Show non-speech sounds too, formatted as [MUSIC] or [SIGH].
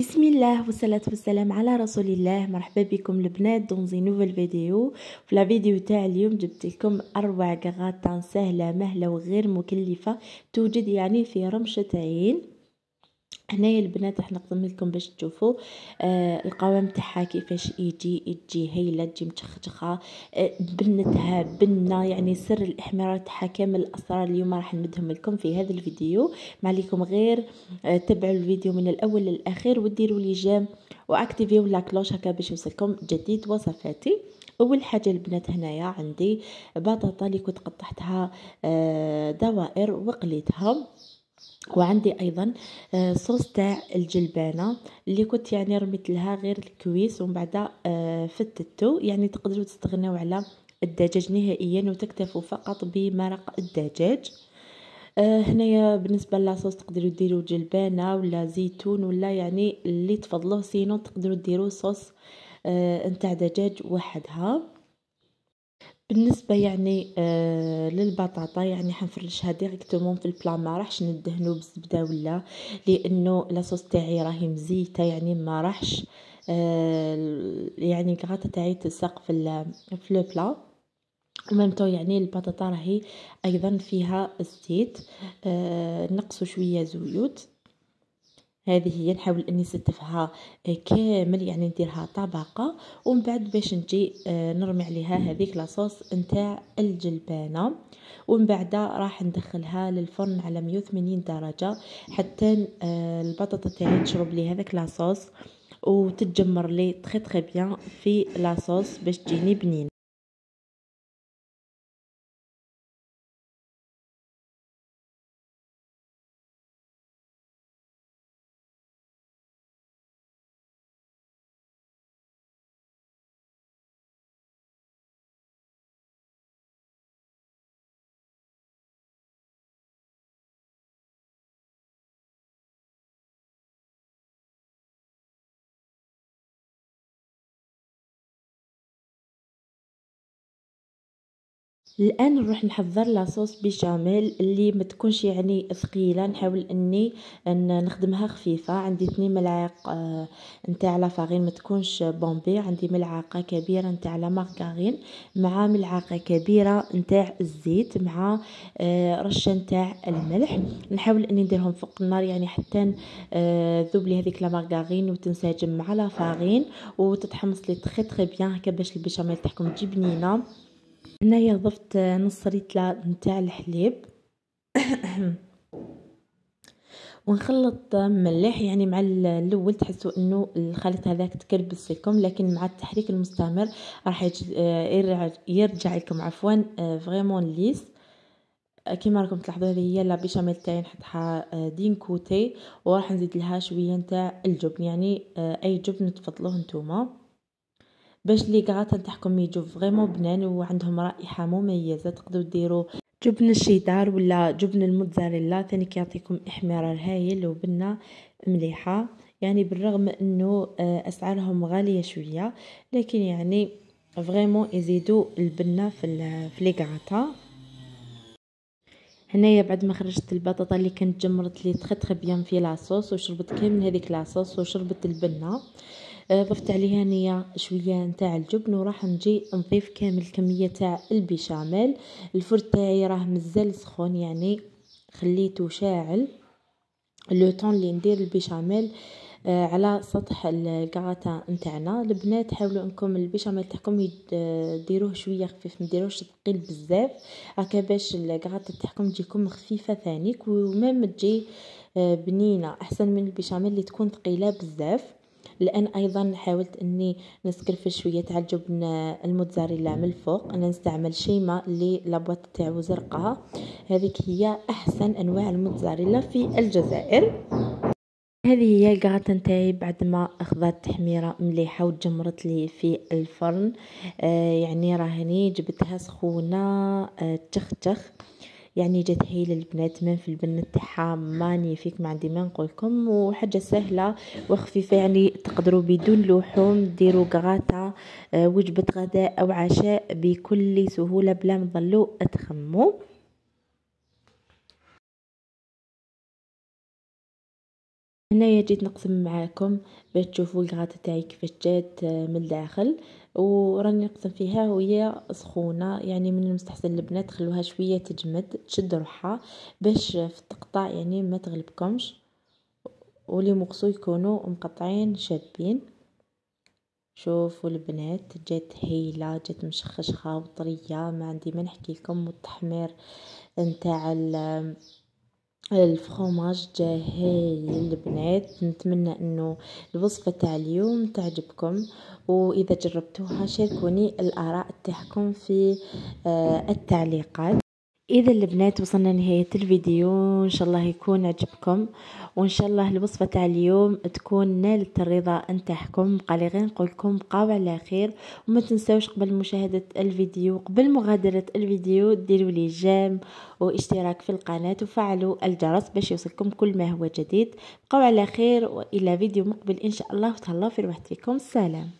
بسم الله والصلاة والسلام على رسول الله. مرحبا بكم البنات دون زي نوفل فيديو في لا فيديو تاع اليوم جبت لكم أربع كغاتان سهلة مهلة وغير مكلفة توجد يعني في رمشة عين. هنايا البنات راح نقدم لكم باش تشوفوا آه القوام تاعها كيفاش يجي تجي هايلة تجي متشخشخة آه بنتها بنة يعني سر الإحمرار تاعها كامل الأسرار اليوم راح نمدهم لكم في هذا الفيديو. ما عليكم غير آه تبعوا الفيديو من الأول للاخير وديروا les j'aime وأكتيفيو la cloche هكا باش يوصلكم جديد وصفاتي. أول حاجة البنات هنايا عندي بطاطا اللي كنت قطعتها آه، دوائر وقليتها. وعندي أيضا آه، صوص تاع الجلبانة اللي كنت يعني رميت لها غير ال cuisse ومن بعد آه، فتتو. يعني تقدروا تستغنوا على الدجاج نهائيا وتكتفوا فقط بمرق الدجاج. آه هنايا بالنسبة la sauce تقدروا ديروا جلبانة ولا زيتون ولا يعني اللي تفضلوه sinon تقدروا ديروا صوص نتاع دجاج وحدها. بالنسبة يعني آه للبطاطا يعني حنفرشها directement في ال plat ما راحش ندهنو بالزبده ولا لأنه la sauce تاعي راهي مزيتة يعني ما راحش آه يعني الغاطه تاعي تلصق في في le plat يعني البطاطا راهي أيضا فيها الزيت آه نقصوا شوية زيوت. هذه هي نحاول أني نستفها آه، كامل يعني نديرها طبقة. ومن بعد باش نجي آه، نرمي عليها هذيك la sauce نتاع الجلبانة. ومن بعد راح ندخلها للفرن على 180 درجة حتى آه، البطاطا تاعي تشرب لي هذاك la sauce وتتجمر لي très très bien في لاصوص باش تجيني بنينة. الان نروح نحضر la sauce béchamel اللي ما تكونش يعني ثقيلة. نحاول إني نخدمها خفيفة. عندي اثنين ملعق آه، نتاع la farine ما تكونش bombée. عندي ملعقة كبيرة نتاع la margarine مع ملعقة كبيرة نتاع الزيت مع آه، رشة نتاع الملح. نحاول إني نديرهم فوق النار يعني حتى آه، ذوب لي هذيك la margarine وتنسجم مع la farine وتتحمص لي très très bien هكا باش البيشاميل تاعكم تجي بنينه هنايا ضفت نص ريتلة نتاع الحليب. [CLEARS THROAT] ونخلط مليح يعني مع الأول تحسوا إنه الخليط هذاك تكربس لكم لكن مع التحريك المستمر راح يرجع لكم عفوا vraiment lisse. كيما راكم تلاحظوا هي la béchamel تاعي نحطها d'un côté وراح نزيد لها شوية نتاع الجبن يعني أي جبن تفضلوه نتوما. باش les gratins تاعكم يجو vraiment بنان وعندهم رائحة مميزة تقدروا ديروا جبن الشيدار ولا جبن الموتزاريلا ثاني كيعطيكم احمرار هايل وبنة مليحة. يعني بالرغم إنه آه، أسعارهم غالية شوية لكن يعني vraiment يزيدوا البنة في في les هنايا بعد ما خرجت البطاطا اللي كانت جمرت لي très très bien في la sauce وشربت كامل هذيك la sauce وشربت البنة. ضفت عليها نية شوية نتاع الجبن وراح نجي نضيف كامل الكمية تاع البيشاميل. الفرن تاعي راه مازال سخون يعني خليته شاعل. le temps اللي ندير البيشاميل آه على سطح الكراتا نتاعنا. البنات حاولوا إنكم البيشاميل تاعكم ديروه شوية خفيف ما ديروش ثقيل بزاف. هكا باش الكراتا تاعكم تجيكم خفيفة ثانيك و même تجي آه بنينة أحسن من البيشاميل اللي تكون ثقيله بزاف. لأن أيضا حاولت إني نسكرفل شوية تاع الجبن الموتزاريلا من الفوق. أنا نستعمل شيماء اللي لابواط تاعو زرقاء هذيك هي أحسن أنواع الموتزاريلا في الجزائر. هذه هي الكغاتا نتاعي بعد ما أخذت تحميرة مليحة وتجمرت لي في الفرن. آه يعني راهني جبتها سخونة آه تخ تخ يعني جات هايله البنات من في البنة تاعها مانيفيك ما عندي ما نقولكم وحاجة سهلة وخفيفة يعني تقدروا بدون لحوم ديروا غاتا آه، وجبة غداء أو عشاء بكل سهولة بلا ما تظلوا تخموا هنايا جيت نقسم معاكم باش تشوفوا الغاطه تاعي كيفاش جات من الداخل. وراني نقسم فيها وهي سخونة. يعني من المستحسن البنات خلوها شوية تجمد تشد روحها باش في التقطع يعني ما تغلبكمش. ولي مقصو يكونوا مقطعين شابين. شوفوا البنات جات هيله جات مشخشخة وطرية. ما عندي ما نحكي لكم والتحمير نتاع الفرomاج جا هايل البنات نتمنى إنه الوصفة تاع اليوم تعجبكم وإذا جربتوها شاركوني الآراء تاعكم في آه، التعليقات. إذا البنات وصلنا نهايه الفيديو إن شاء الله يكون عجبكم وإن شاء الله الوصفة تاع اليوم تكون نالت الرضا نتاعكم. بقى غير نقول لكم بقاو على خير وما تنساوش قبل مشاهدة الفيديو قبل مغادرة الفيديو ديروا لي جيم واشتراك في القناة وفعلوا الجرس باش يوصلكم كل ما هو جديد. بقاو على خير وإلى فيديو مقبل إن شاء الله. وتهلاو في روحتكم سلام.